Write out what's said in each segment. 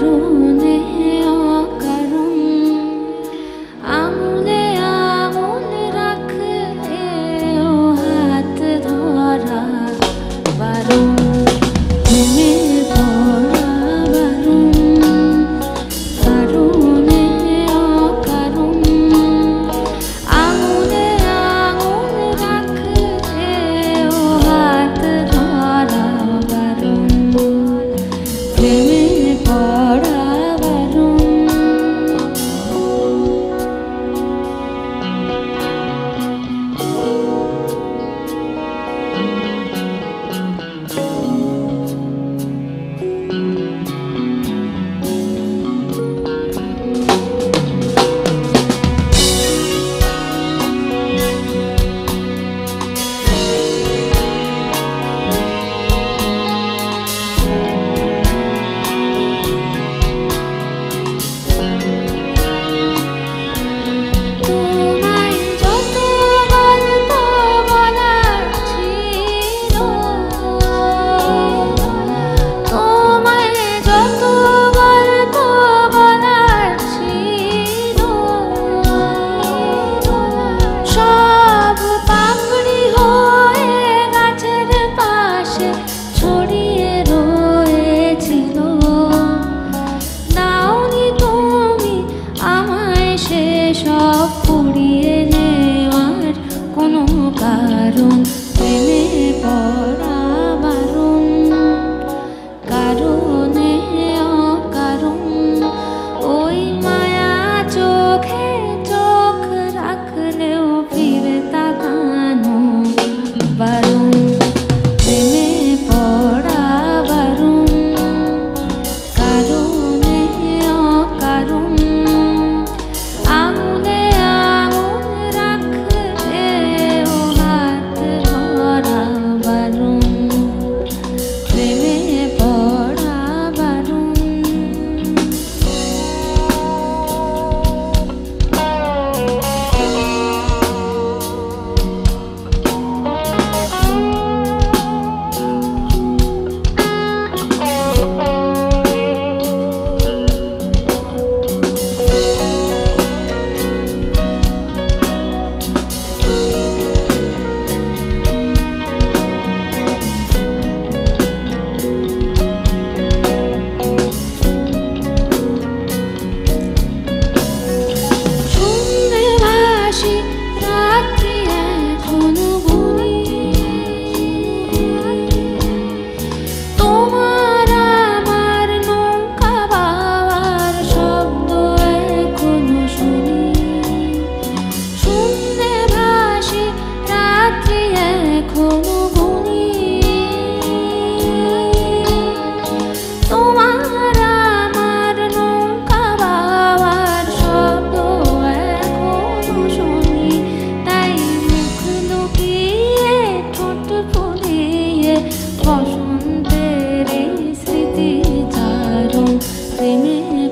Oh.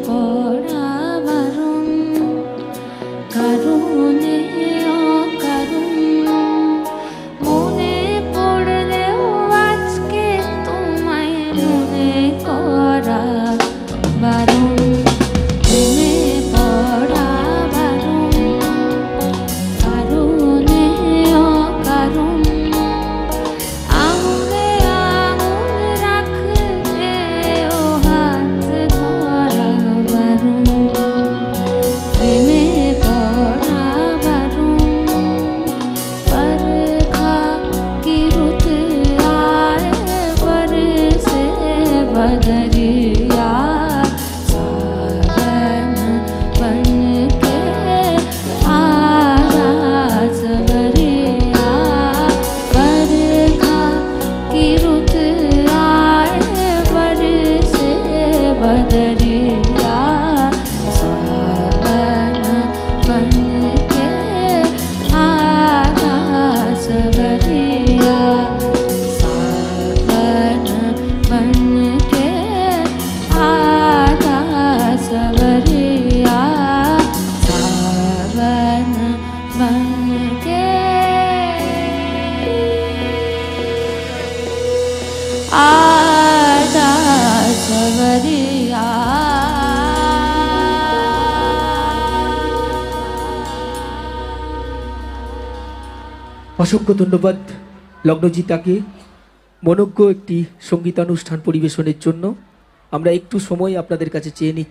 পড়া অসংখ্য ধন্যবাদ লগ্নজিতাকে। মনজ্ঞ একটি সঙ্গীতানুষ্ঠান পরিবেশনের জন্য। আমরা একটু সময় আপনাদের কাছে চেয়ে নিচ্ছি।